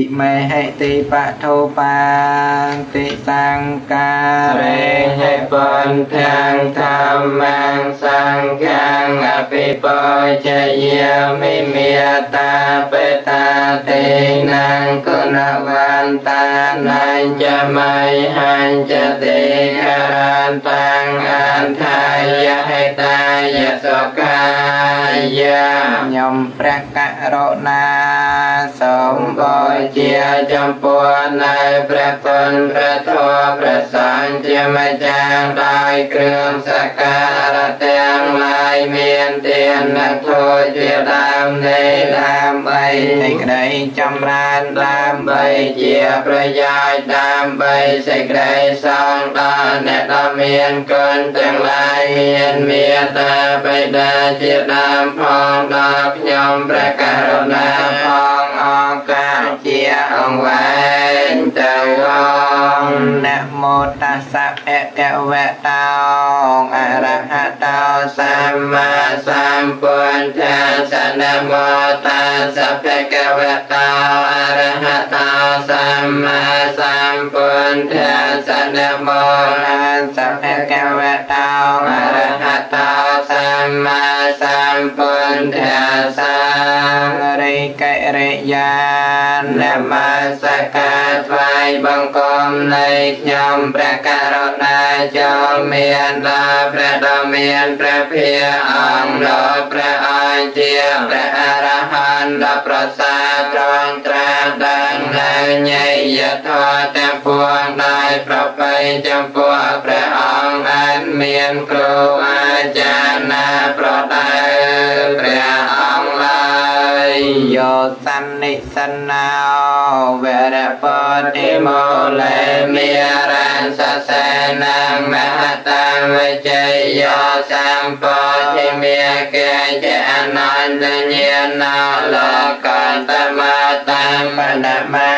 ិមេហិតិបថោបានតិសង្ការេហេបន្ធាងធម្មងសង្ឃាំងអភិបោជយាមិមេតាបេតាទេនងគុណវន្តានាញចមៃហញ្ចទេខរានតាំងអន្ថាយហេតាយសុខាយាខ្ញុំព្រះករុណា សូមបូជាចំពោះនៅព្រះគុណព្រះធម៌ព្រះសង្ឃជាម្ចាស់ដោយគ្រឿងសក្ការៈទាំងឡាយមានទាននិងធម៌ជាដើមនៃដើម្បីសេចក្តីចម្រើនដើម្បីជាប្រយោជន៍ដើម្បីសេចក្តីសង្ឃដល់អ្នកដ៏មានគុណទាំងឡាយមានមេត្តាបិតាជាដើមផងដល់ខ្ញុំព្រះករុណាផងអងការជាអង្គវែងទៅអង្គនមោតស្សៈភគវៈតោអរហតោសម្មាសម្ពុទ្ធស្សនមោតស្សៈភគវៈតោអរហតោសម្មាសម្ពុទ្ធស្សនមោតស្សៈភគវៈតោអរហតោសម្មាសម្ពុទ្ធស្សរិកិ រិយានមស្ការថ្វាយបង្គំនៃខ្ញុំព្រះករុណាចូលមានដល់ព្រះដ៏មានព្រះភិយអង្គដល់ព្រះអង្គជាព្រះអរហន្តដ៏ប្រសើរត្រង់ត្រាដឹងនៅញយធម៌ទាំងពួងដោយប្រពៃចំពោះព្រះអង្គអត់មានគ្រូអាចារ្យ យយោសន្និសនោវរពតិមោលេមេរានសសេនងមហតាវិជយោសម្ពោធិមេកេចអនន្តញាណោលោកន្តមតាមបណមា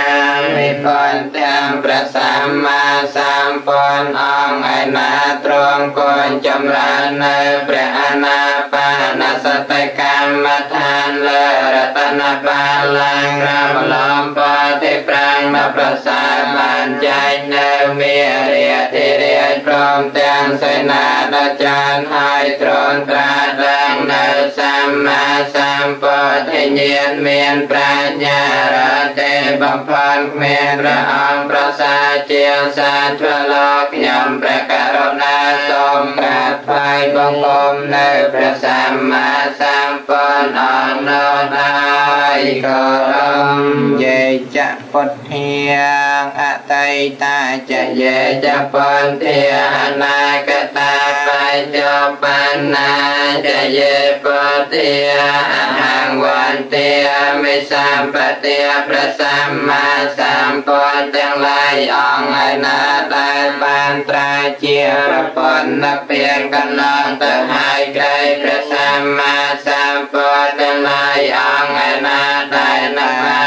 មិបន្ទាំងព្រះសម្មាសម្ពុទ្ធអង្គឯណាទ្រង់គួរចម្រើននៅព្រះអនាបានសតិក ម្មដ្ឋានលើរតនបាលឡើងរមលំបតិប្រាំងមកប្រសាបានចែកនៅមេរិយធិរិយព្រមទាំងសេនាដចានហើយទ្រង់ត្រាដឹងនៅសម្មាសម្ពុទ្ធញាណមានប្រាជ្ញារទេបំផានគ្មានព្រះអង្គប្រសាជាសាធវលោកខ្ញុំព្រះករុណាសូមក្រាបថ្វាយបង្គំនៅព្រះសម្មាសម្ពុទ្ធអនុណាយគោរមយេចពុទ្ធាអតីតាចយេចពុទ្ធាអនាគតា បច្ចុប្បន្នាចយេពុទ្ធាអហង្វន្ទាមិសម្បទាព្រះសម្មាសម្ពុទ្ធទាំងឡាយអង្គឯណាដែលបានត្រាជាប្រពន្ធពៀងកន្លងទៅហើយក្រៃព្រះសម្មាសម្ពុទ្ធទាំងឡា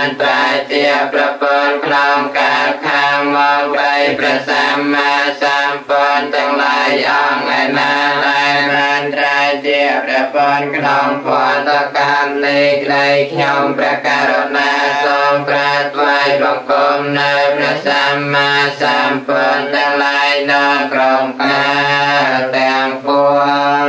នឹងបានត្រាជាប្រពន្ធក្នុងកាលខាងមកក្រៃព្រះសម្មាសម្ពុទ្ធទាំងឡាយអង្គឯណាដែលបានត្រាជាព្រះពន្ធក្នុងពតកម្មនេះក្តីខ្ញុំព្រះករុណាសូមក្រាបថ្វាយបង្គំនៅព្រះសម្មាសម្ពុទ្ធទាំងឡាយនៅក្រុមការទាំងពួង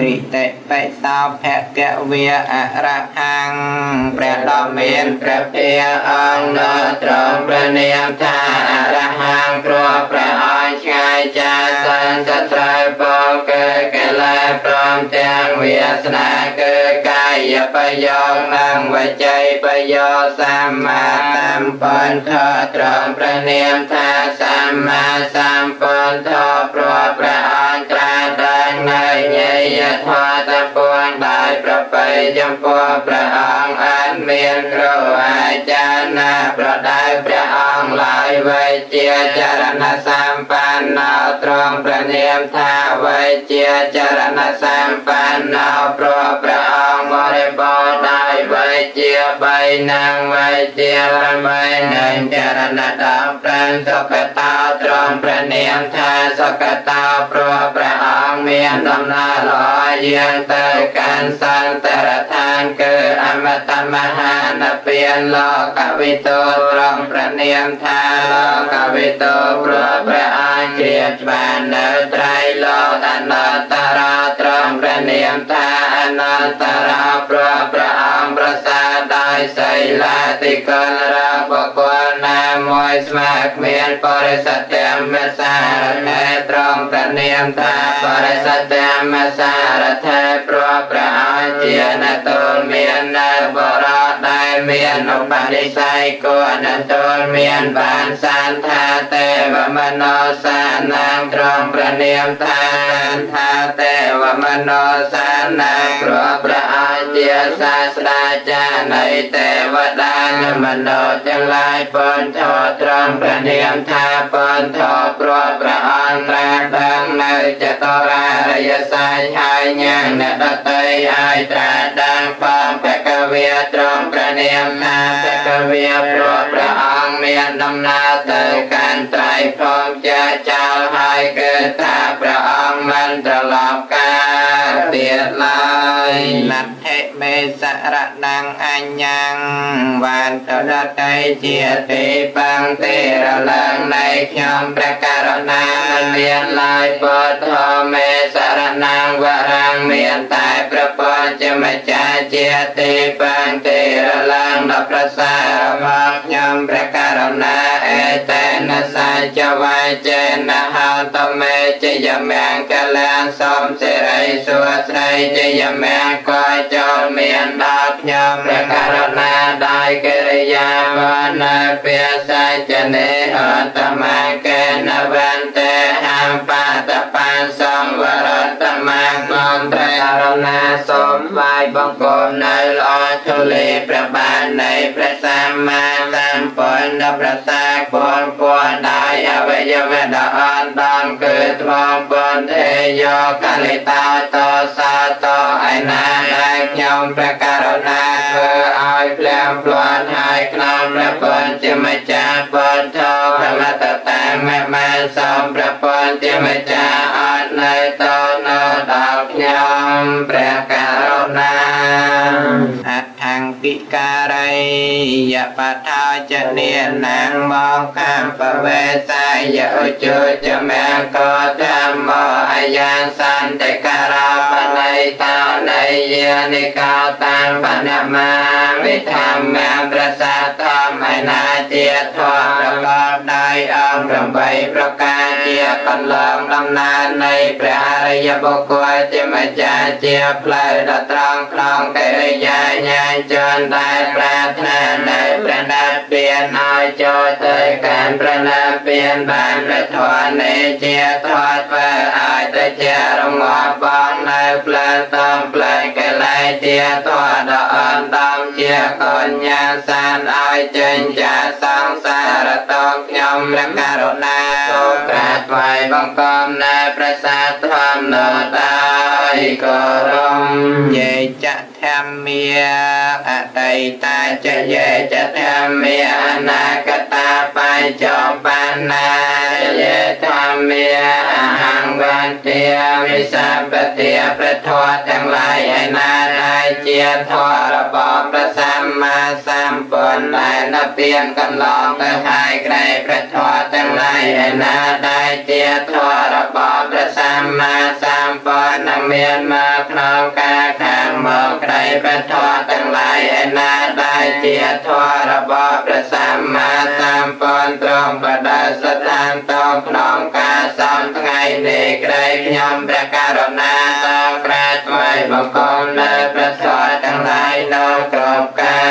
រិតិ បិសោភគវាអរហង្គព្រះដ៏មានព្រះភាអង្គនៅត្រង់ព្រះនាមថាអរហង្គព្រោះព្រះអង្គឆ្ងាយចាសសន្តិត្រូវពលគឺកិលេសព្រមទាំងវាសនាគឺកាយប្រយោគនិងវចីប្រយោគសម្មាសម្ពុទ្ធត្រង់ព្រះនាមថាសម្មាសម្ពុទ្ធព្រោះព្រះអង្គត្រាស់ ដឹងនៅញយធម៌ទាំងពួងដោយប្រពៃចំពោះព្រះអង្គអត់មានគ្រូអាចារ្យណាប្រដៅព្រះអង្គឡើយវេជាចរណសម្បណ្ណោត្រង់ព្រះនាមថាវេជាចរណសម្បណ្ណោព្រោះព្រះអង្គបរិបូរណ៍ដោយវេជាបីណាងវេជាបីនឹងចរណដល់ប្រាំសុខតោត្រង់ព្រះនាមថាសុខតោព្រោះព្រះអង្គមានមានដំណើរល្អយាងទៅកាន់សន្តរឋានគឺអមតមហានពៀនលោកវិទោត្រង់ប្រនាមថាលោកវិទោព្រោះព្រះអង្គជាបាននៅត្រៃលោកអនតរាត្រង់ប្រនាមថាអនតរាព្រោះព្រះអង្គប្រសាដោយសីលាតិកលរបកលណា មួយស្មើគ្មានបរិសទ្ធិមេសារណែត្រង់ប្រនាមថាបរិសទ្ធិមេសារថេព្រោះព្រះអង្គជានតលមាននៅបរោដែល មានឧបនិស្ស័យគួរនតលមានបានសានថាទេវមនោសានាងត្រង់ប្រនាមថាសានថាទេវមនោសានាងព្រោះព្រះអង្គជាសាស្ត្រាចារ្យនៃទេវតានិងមនោទាំងឡាយពនធរត្រង់ព្រះនាមថាពនធរព្រោះព្រះអង្គត្រាស់ដឹងនៅចតរារយសាយហើយញ៉ាំងអ្នកដតីឲ្យត្រាស់ដឹងបំបក វាត្រង់ព្រះនាមថាបកវាព្រោះព្រះអង្គមានដំណើរទៅកាន់ត្រៃផងជាចោលហើយគឺថាព្រះអង្គមិនត្រឡប់កាទៀតឡើយណដ្ឋិមេសរណងអញ្ញងវានតដតៃជាទេបង្ទេរឡើងនៃខ្ញុំព្រះករណាមានឡើយពុទ្ធមេសរ ណងវរាំងមានតែព្រះពុទ្ធជាម្ចាស់ជាទេបង្ទេរឡើងដល់ប្រសារបស់ខ្ញុំព្រះករណាអេតេនសាចវាចេនហោតមេជាយមង្គលានសំសិរីសុស្រីជាយមង្គក៏ចូលមានដល់ខ្ញុំព្រះករណាដោយកិរិយាវណ្ណពាសាចនេអតមកេនវន្តេហំបតបានសំ ណាសូមថ្វាយបង្គំនៅល្អធូលីព្រះបាននៃព្រះសម្មាសម្ពុទ្ធប្រសាគុណគុណដោយអវយវៈដ៏អន្តដំគឺថ្មបុណ្យទេយកកលិតាតសាតឯណាដែលខ្ញុំព្រះករុណាធ្វើឲ្យភ្លាមភ្លាន់ហើយក្នុងព្រះពុទ្ធជាម្ចាស់ពុទ្ធប្រមតតាមេមែនសំព្រះពុទ្ធជាម្ចាស់អត់នៅតនៅដល់ខ្ញុំ ព្រះករុណាអ ថង្ពិការ័យយបថាចនេនាងមកកំពវេសាយឧជុចមេកោធម្មអយានសន្តិការៈបណៃតោនៃយានិកោតាំបណមាវិធម្មប្រសាទមឯណាជាធម៌ប្រកបដោយអង្គ8ប្រការជាកន្លងដំណើរនៃព្រះអរិយបុគ្គលជាម្ចាស់ជាផ្លូវដ៏ត្រង់ក្នុងកិរិយាញាញជនដែលប្រាថ្នានៅព្រះណាត់ពៀ នឲ្យចូលទៅកាន់ព្រះណាត់ពៀនបានព្រះធម៌នេះជាធម៌ធ្វើឲ្យទៅជារងាប់បងនៅផ្លើតំផ្លែកលែងជាធម៌ដ៏អន្តដំជាកញ្ញាសានឲ្យចេញចាសង្សារតងខ្ញុំព្រះករុណាសូមក្រាបថ្វាយបង្គំនៅព្រះសាធម្មនៅដោយគោរពយេចធម្មាអតីតាចយេចធម្មាអនាគតាបញ្ចបណ្ណាយេធម្មាអហង្វន្ទាវិសម្បទាព្រះធម៌ទាំងឡាយឯណាដែលជាធម៌របស់ព្រះសម្មាសម្ពុទ្ធដែលនៅពៀនកន្លងទៅហើយក្រែព្រះធម៌ទាំងឡាយឯណាដែលជាធម៌របស់ព្រះសម្មាសម្ពុទ្ធនឹងមានមកក្នុងការខាងមកក្រែព្រះធម៌ទាំងឡាយឯណាដែល ជាធម៌របស់ព្រះសម្មាសម្ពុទ្ធទ្រង់បដិស្ថានតក្នុងការសំថ្ងៃនេះក្រែខ្ញុំព្រះករុណាសូមក្រាបថ្វាយបង្គំនៅព្រះធម៌ទាំងឡាយនៅគ្រប់កា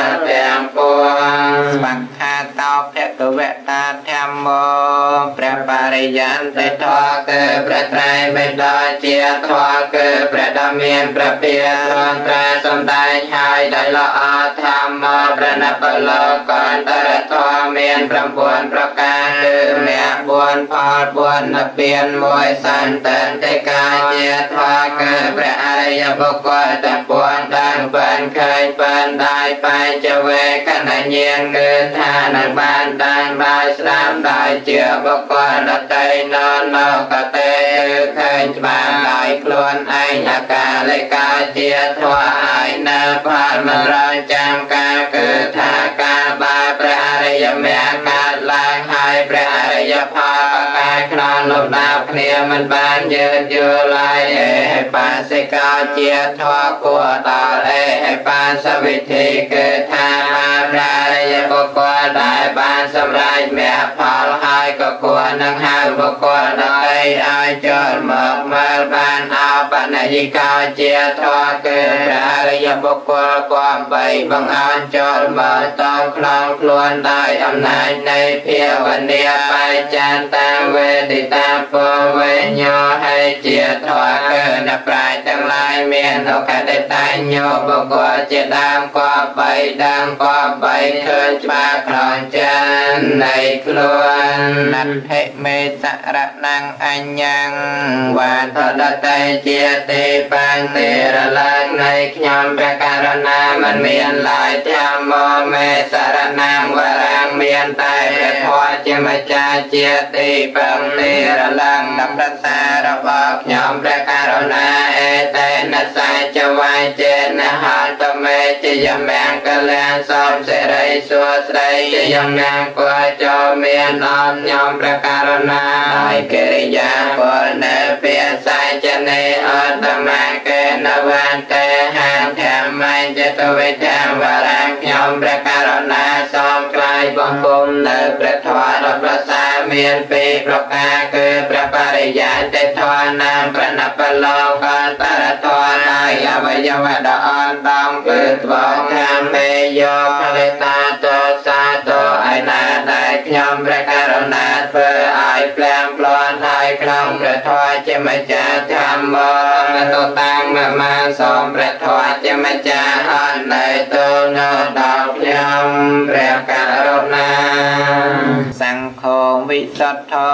លទាំងពួងស្វង្ខាតោភគវតាធម្មោព្រះ បរិយន្តិធម៌គឺព្រះត្រៃបិដកជាធម៌គឺព្រះដ៏មានព្រះពាទ្រង់ត្រាសម្ដែងហើយដោយល្អធម្មព្រះនបលោកន្តរធម៌មាន9ប្រការគឺមគ្គ4ផល4និព្វាន1សន្តិតិកាជាធម៌គឺព្រះអរិយបុគ្គលទាំងពួង ដែលបានឃើញបានដោយបញ្ចវេកណញ្ញាណគឺថានឹងបានបានដឹងដោយស្ដាប់ដោយជាបុគ្គលដតីននលោកតេគឺឃើញច្បាស់ដោយខ្លួនឯងអកាលេកាជាធម៌ហើយនៅផលមិនរងចាំការគឺថាការបាព្រះអរិយមេ សក្នុងលំដាប់គ្នាមិនបានយឺនយូរឡើយអេបាសិកោជាធម៌គួរដល់អេបាសវិធីគឺថាព្រះអរិយបុគ្គលដែលបានសម្រេចមគ្គផលហើយក៏គួរនឹងហៅបុគ្គលដទៃឲ្យចូលមកមើលបាន អបនយិកោជាធម៌គឺព្រះអរិយបុគ្គលគំបីបង្អន់ចូលមកតងខ្លងខ្លួនដោយអំណាចនៃភាវនាបច្ចន្តាវេទិតាពវេញ្ញោហើយជាធម៌គឺអ្នកប្រាជ្ញទាំងឡាយមានអកតេតញ្ញោបុគ្គលជាដើមគំបីដើមគំបីឃើញច្បាស់ក្នុងចិននៃខ្លួននដ្ឋិមេសរណងអញ្ញងវាទដតេជាទេបានទេរឡើងនៃខ្ញុំព្រះករណាមិនមានឡើយធម្មមេសរណងវរាំងមានតែព្រះធម៌ជាម្ចាស់ជាទីពឹងទេរឡើងដល់ប្រសារបស់ខ្ញុំព្រះករណាអេតេនសាចវាយចេនហតមេជា យមង្គលាសំសិរីសួស្ដីជាយមង្គលចូលមានអមខ្ញុំព្រះករណាហើយកិរិយាពលនៅពាសាចនេអតមកេនវន្តេហាធម្មញ្ចតវិធាវរាខ្ញុំព្រះករណាសូមថ្លៃបង្គំនៅព្រះធម៌ដ៏ប្រសើរមានពីរប្រការគឺព្រះបរិយាតិធម៌នាមប្រណបលោកតរធម៌ហើ យអវយវៈដ៏អន់ដំគឺត្បូងខាងមេយោផលិតាតោសាតោឯណាដែលខ្ញុំព្រះករណាធ្វើឲ្យផ្លាំងប្លន់ហើយក្នុងព្រះធម៌ជាម្ចាស់ធម្មមតតាំងមមាសូមព្រះធម៌ជាម្ចាស់អននៅទូលនៅដល់ខ្ញុំព្រះករណាសង្ឃោវិសុទ្ធោ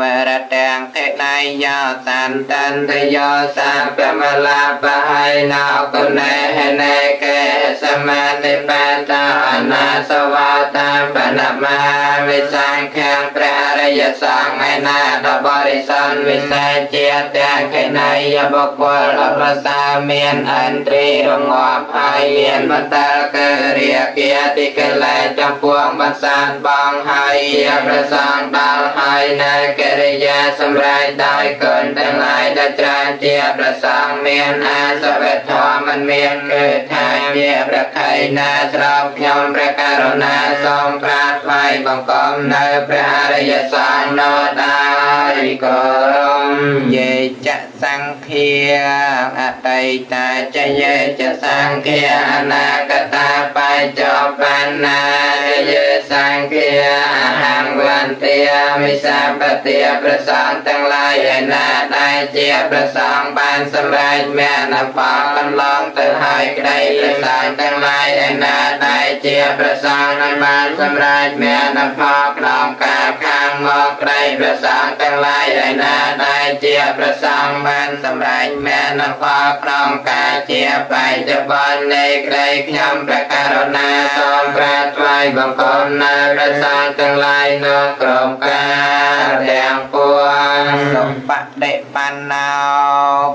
វរទាំងធិ ណៃយោសន្តន្តយោសាពមលាបហៃណោគុណេហេណេកេសមានិបាតាអនាសវតាបណមាវិសង្ខាងព្រះអរិយសង្ឃឯណាដ៏បរិសុទ្ធវិសេសជាទាំងខេណៃយបុគ្គលដ៏ប្រសើរមានអន្ត្រីរងាប់ហើយមានបន្តកើរាគាតិកិលេសចំពោះបន្សានបងហើយជាប្រសងដល់ហើយនៅកិរិយាសម្រេចដោយគុណទាំងឡាយដែលច្រើនជាប្រសងមានអាសវៈធម៌មិនមានគឺថាជាព្រះខៃណាស្របខ្ញុំព្រះករុណាសូមក្រាបថ្វាយបង្គំនៅព្រះអរិយសង្ឃនោះដែរគោរមយេចសង្ឃាអតីតាចយេចសង្ឃាអនាគតាបច្ចុប្បន្នាយេសង្ឃាអហង្វន្ទាមិសាបតិប្រសងទាំងឡាយឯណាដែលជាប្រសងបានសម្រេចមេនផលកន្លងទៅហើយក្តីប្រសងទាំងឡាយឯណាដែលជាប្រសងនឹងបានសម្រេចមេនផលក្នុងការខាងមកក្តីប្រសងទាំងឡាយឯណាដែលជាប្រសងបានសម្រេចមេនផលក្នុងការជាបច្ចុប្បន្ននៃក្តីខ្ញុំព្រះករុណា សូមក្រាបថ្វាយបង្គំនៅប្រសងទាំងឡាយនៅក្រុមការទាំងពួងសុបតិបណ្ណោ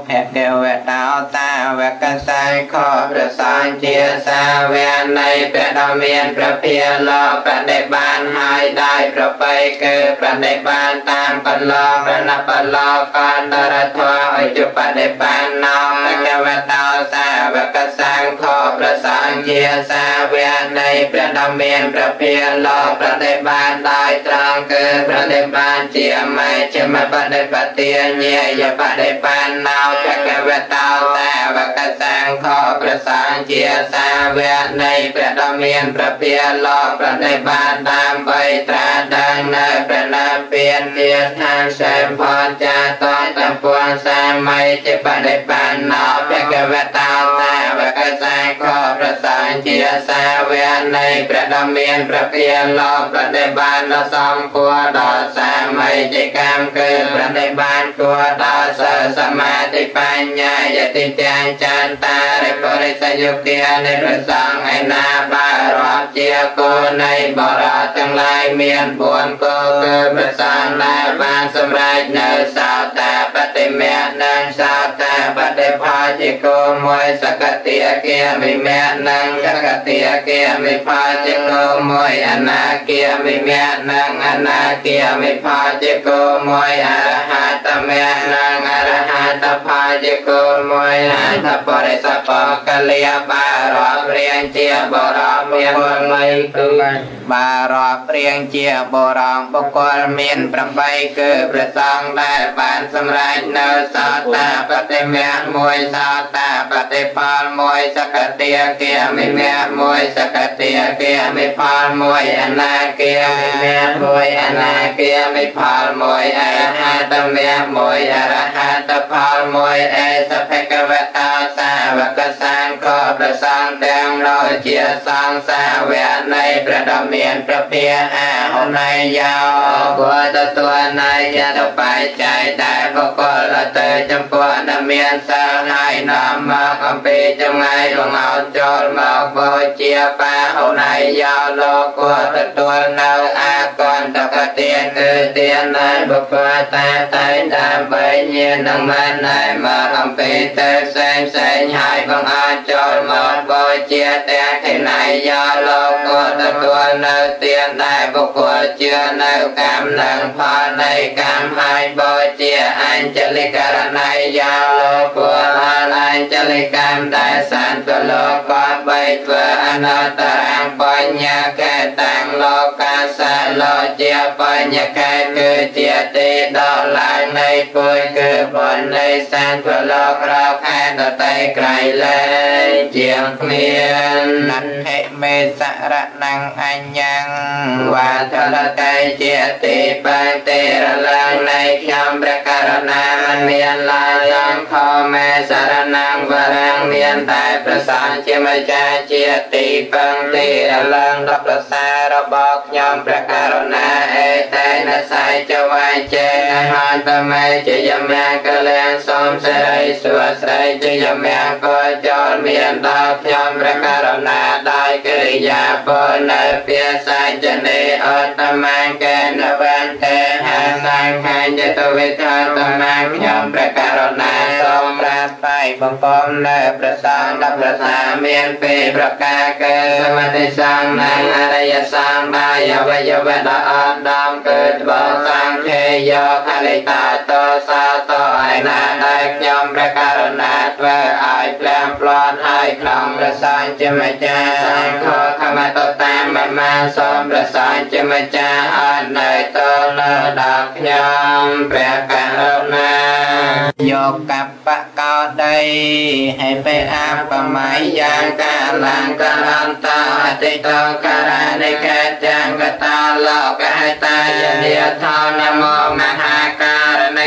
ភគវតោតាវកសៃខប្រសងជាសាវៈនៃព្រះដ៏មានព្រះភាលោកបដិបានហើយដោយប្របីគឺប្រតិបានតាមកន្លងរណបលោកកន្តរធម៌អជបដិបានណោភគវតោតា វកសៃខប្រសងជាសាវៈនៃព្រះដ៏មានព្រះភាលោកប្រតិបានដោយត្រង់គឺប្រតិបានជាមេជាមបដិបទាញាយបដិបានណោភគវតោតាវកសង្ឃប្រសាងជាសាវកនៃព្រះដ៏មានព្រះពាលោកប្រតិបានដើម្បីត្រាដឹងនៅព្រះនាមពៀនទាឋានសេមផនចាតតពុនសាមីជាបដិបានណោភគវតោតាវកសាខប្រសានជាសាវៈនៃព្រះដ៏មានព្រះភាលោកប្រតិបានដល់សំគួរដល់សាមីជាកម្មគឺប្រតិបានគួរដល់សសមាធិបញ្ញាយតិទាំងចន្តារិបរិសយុគិនៃព្រះសង្ឃឯណាបារាប់ជាគោនៃបរិយទាំងឡាយមាន4គោគឺព្រះសង្ឃដែលបាន សម្រេចនៅសោតាបតិមៈនិងសោតាបតិផលជាគោមួយសកតិអគាមិមៈនិងសកតិអគាមិផលជាគោមួយអនាគាមិមៈនិងអនាគាមិផលជាគោមួយអរហតមៈនិងអរហ តផលជាគោមួយអត្ថបរិសពកលិយបារាប់រៀងជាបរមមានបីគឺបារាប់រៀងជាបរមបុគ្គលមាន8គឺព្រះសង្ឃដែលបានសម្រេចនៅសោតាបតិមៈមួយសោតាបតិផលមួយសកតិគាមិមៈមួយសកតិគាមិផលមួយអនាគាមិមៈមួយអនាគាមិផលមួយអរហតមៈមួយអរហតផលមួយអេសភគវតាសាវកសាងក៏ប្រសងទាំងនោះជាសង្សាវៈនៃព្រះដ៏មានព្រះភាអាហុណៃយោគួរទទួលនៃយតបច្ច័យដែលបុគ្គលទៅចំពោះដ៏មានសិលហើយនាំមកអំពីចម្ងាយរងោចូលមកបូជាបាហុណៃយោលោកគួរទទួលនៅអាកន្តកទានគឺទានដែលបុគ្គលតាតែដើម្បីញាណនឹងមិនដែលមកអំពីទៅផ្សេងផ្សេងហើយបង្អត់ចូលមកបូជាទាំងខណៃយោលោកគួរទទួលនៅទានដែល បុគ្គលជឿនៅកម្មនិងផលនៃកម្មហើយបូជាអញ្ចលិករណៃយោលោកគួរផលអញ្ចលិកម្មដែលសន្ទលោកក៏បីធ្វើអនត្តរំបញ្ញកែតាំងលោកាសាលោជាបញ្ញកែគឺជាទីដល់ឡើងនៃពុយគឺបុណ្យនៃសន្ទលោករកខែតតៃក្រៃលែងជាងគ្មាននហិមេសរណងអញ្ញងវាទលតៃជាទីបានទេរឡើងនៃខ្ញុំព្រះករណាមិនមានឡើយអង្គខមេសរណងវរាំងមានតែប្រសាជាម្ចាស់ជាទីពឹងទីរឡើងដល់ប្រសារបស់ខ្ញុំព្រះករណាអេតេន ស័យចវាយចេហន្តមេជាយមកលាំងសូមសិរីសួស្រីជាយមក៏ចូលមានដល់ខ្ញុំព្រះករណាដោយកិរិយាពលនៅភាសាចនេអត្តមង្កេនវន្ទេហាសង្ខាយតវិធាតមង្ខ្ញុំព្រះករណាសូមប្រាថ្នាបំពំនៅប្រសានដល់ប្រសាមានពីប្រការកើសមតិសង្ឃនិងអរិយសង្ឃដែលអវយវៈដ៏អត់ដំគឺត្បូងសង្ឃេយោខលិតាតោសាតោឯណាដែលខ្ញុំព្រះករណាធ្វើឲ្យផ្លែមផ្លន់ឲ្យក្នុងប្រសានជាម្ចាស់សង្ឃខមតតាមមមាសូមប្រសានជាម្ចាស់អត់នៅតលើដល់ខ្ញុំព្រះករណាយកកបៈកោ តីហេបេអាបមៃយ៉ាងកាលាងកលន្តអតិតករណិកេទាំងកតាលោកហេតយនិយថានមោមហា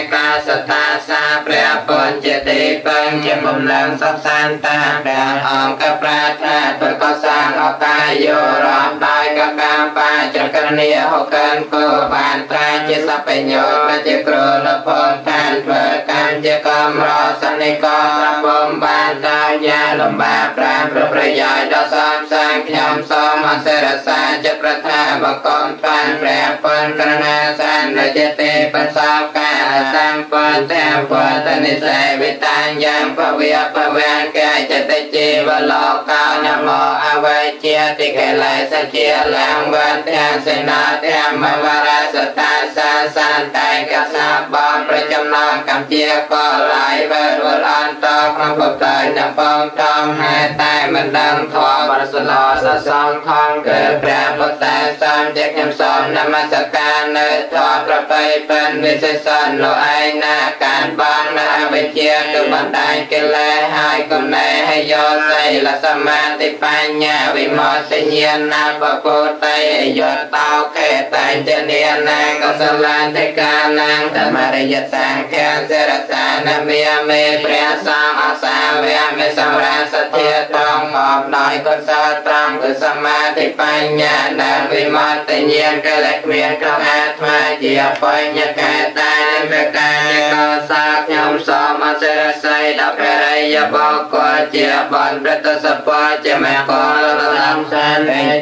ការនិកាសតាសាព្រះពុញ្ញទីពឹងជាបំឡើងសពសានតាព្រះអង្គប្រាថ្នាធ្វើកសាងអកាយយោរំដោយកកម្មបាចក្រនីហកនគោបានត្រាជាសបញ្ញោជាគ្រលភងខានធ្វើកម្មជាកំរសនិកត្របំបានតាយាលំបាប្រាំប្រប្រយោជន៍ដល់សំសាងខ្ញុំសូមអសិរសាចិត្តប្រថាបកងបានព្រះពុនក្រណាសានរជទេបសោកា សម្ពន្តាពតនិសេវិតាញយ៉ាងពវៈពវានកាយចតិជីវលោកោនមោអវេជាតិកេលេសជាលាំងវន្ទាំងសេនាធម្មវរសតាសាសន្តៃកសាបំប្រចំណងកម្មជាក៏ឡាយវេរវលអន្តក្នុងបបតៃដល់បងតំហេតុតែមិនដឹងធម៌បរិសុទ្ធសសងខំគឺព្រះពុទ្ធសាសនាជាខ្ញុំសូមនមស្ការនៅធម៌ប្រពៃពិនវិសេសនោះឯងណាការបាននៅអវិជ្ជាគឺបណ្ដាញកិលេសហើយគំនេឲ្យយកសីលសមាធិបញ្ញាវិមោទញ្ញាណបពុទ្ធៃយតោកេតញ្ញនាកសលន្តិកានាងធម្មរិយតាំងខានសិរសានមេមេព្រះសង្ឃអសាវៈមេសម្រាប់សទ្ធាតងមកដោយកុសលត្រង់គឺសមាធិបញ្ញាដែលវិមត្តញាណកិលេសគ្មានក្នុងអាត្មាជាបញ្ញកែតាព្រះកាយកោសាខ្ញុំសូមអសិរស័យដល់ព្រះរិយបកលជាបណ្ឌិតសពជាមេកលលំសាន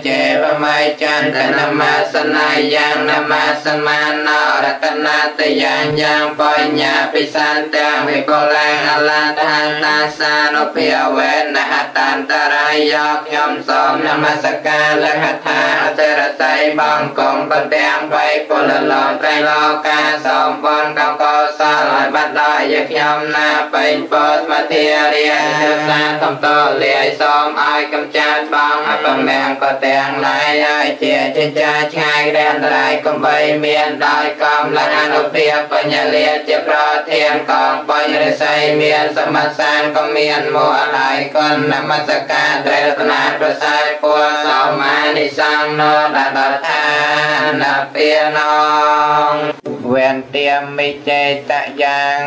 ចេបមៃចន្ទនមសនាយ៉ាងនមសមានរតនាតយ៉ាងយ៉ាងបញ្ញាពិសន្ទាំងវិកលាអលតាតាសានុភាវេនហតន្តរាយខ្ញុំសូមនមស្ការលកថាអសិរស័យបងកងបន្ទាំងបីពលលោកត្រៃលោកាសូមបនកកោសលឲ្យបាត់ដល់យខ្ញុំណាពេញពោធមធារាសាតំតលាយសូមឲ្យកំចាត់បងអបមាំងក៏ទាំងឡាយឲ្យជាចិញ្ចាឆ្ងាយរានត្រៃកំបីមានដោយកំលអនុភាពបញ្ញលាជាប្រធានកងបញ្ញរិស័យមានសមសានក៏មានមួហើយកុណនមស្ការត្រេរតនាប្រសើរពួរសោមានិសង្ណោដដថានពាណង វេនទាមិចេតយ៉ាង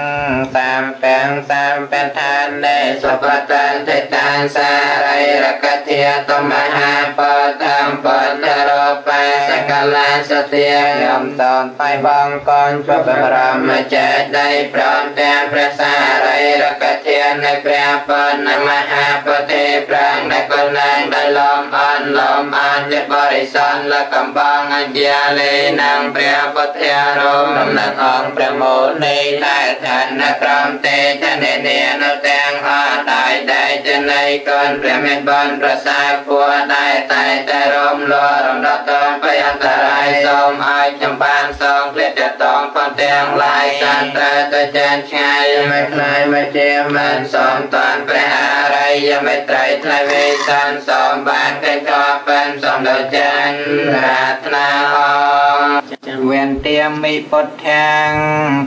តាមពេងតាមពេនឋាននេសពតន្តិតានសារិរកធាតមហាបតំបតរបាស កលាសទាខ្ញុំតនបៃបងកនជបរមចេតៃព្រមទាំងព្រះសារិរកធានៃព្រះបនមហាបទេប្រាំងដែលកលងដែលលំអនលំអនជាបរិស័នលកំបងអញ្ញាលេនឹងព្រះពុទ្ធារមដំណឹងអង្គព្រះមោនីតែឋានក្រមទេចនេនានៅទាំងអដាយតែចណៃកនព្រះមេបានប្រសាពួរតែតែតែរំលរំដតងបយន្តរាយសូមឲ្យខ្ញុំបានសងព្រះតតងផនទាំងឡាយសន្ត្រទៅចានឆ្ងាយមិនខ្លាយមកជាមិនសូមតានព្រះអរិយមេត្រីថ្លៃវេសានសូមបានកិច្ចក៏បានសូមដល់ចានប្រាថ្នាអ វេនទាមិពុទ្ធាង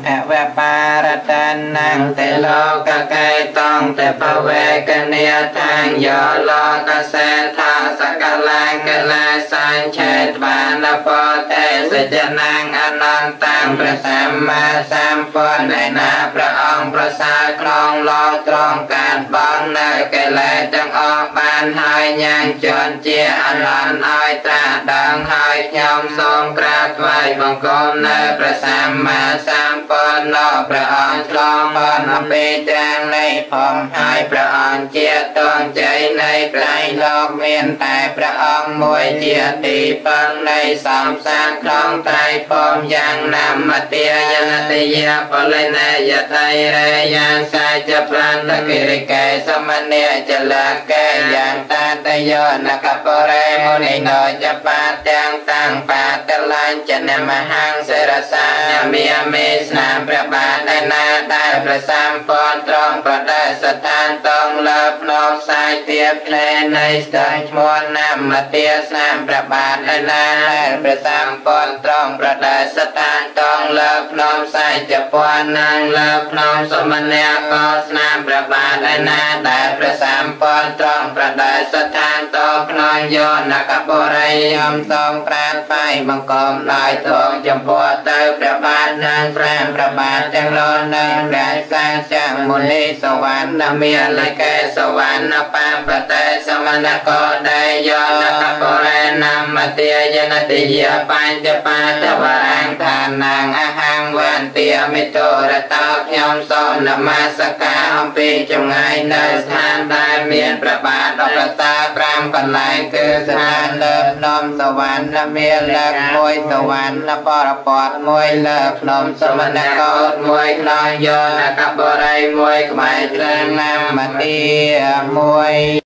ភវបារតនាងតេលោកកេតងតេភវេកនិយតាងយោលោកសេថាសកលាកលាសាញ់ឆេតបានពតេសច្ចនាងអនន្តងព្រះសម្មាសម្ពុទ្ធឯណាព្រះអង្គប្រសើរក្នុងលោកត្រង់ការបងនៅកិលេសទាំងអស់ បានហើយញាញជន់ជាអនន្តឲ្យត្រាដឹងហើយខ្ញុំសូមក្រាបថ្វាយបង្គំនៅព្រះសម្មាសម្ពុទ្ធនៅព្រះអង្គឆ្លងបានអំពីទាំងនៃផងហើយព្រះអង្គជាតងជ័យនៃប្រៃលោកមានតែព្រះអង្គមួយជាទីពឹងនៃសំសានក្នុងត្រៃពំយ៉ាងណាមទាយនតិយពលិនេយតៃរេយ៉ាងសាយចប្រានតកិរិកេសមនេចលកេយ៉ាងតាតយោនកបរេមុនិណោចបា ទាំងតាំងបាតលាញ់ចនមហាងសិរសាមាមេស្នាមព្រះបាទឯណាដែលប្រសំពនត្រង់ប្រដេស្ថានតងលើភ្នំផ្សាយទៀបផ្លែនៃស្ទើឈ្មោះណាមទាស្នាមព្រះបាទឯណាដែលប្រសំពនត្រង់ប្រដេស្ថានតងលើភ្នំផ្សាយជប៉ុននាងលើភ្នំសមនៈក៏ស្នាមព្រះបាទឯណាដែលប្រសំពនត្រង់ប្រដេស្ថានតងក្នុងយោនកបរិយមតងប្រានបាយបង្គំដោយទងចំពោះទៅព្រះបាទនាងប្រាំព្រះបាទទាំងលននៅព្រះសាចាំងមុនីសវណ្ណមានលកេសវណ្ណបាបតេសមណកោដេយោនកបរេនមទាយនតិយបញ្ចបាតវរាងឋានាងអហង្វន្ទាមិតរតោខ្ញុំសូមនមស្ការអំពីចម្ងាយនៅស្ថានដែលមានព្រះបាទអបតា5កន្លែងគឺស្ថានលើភ្នំសវណ្ណមានលើកមួយសវណ្ណបរពតមួយលើភ្នំសមណកោតមួយក្នុងយោនកបរិយមួយក្បែរជ្រើងណាមទាមួយ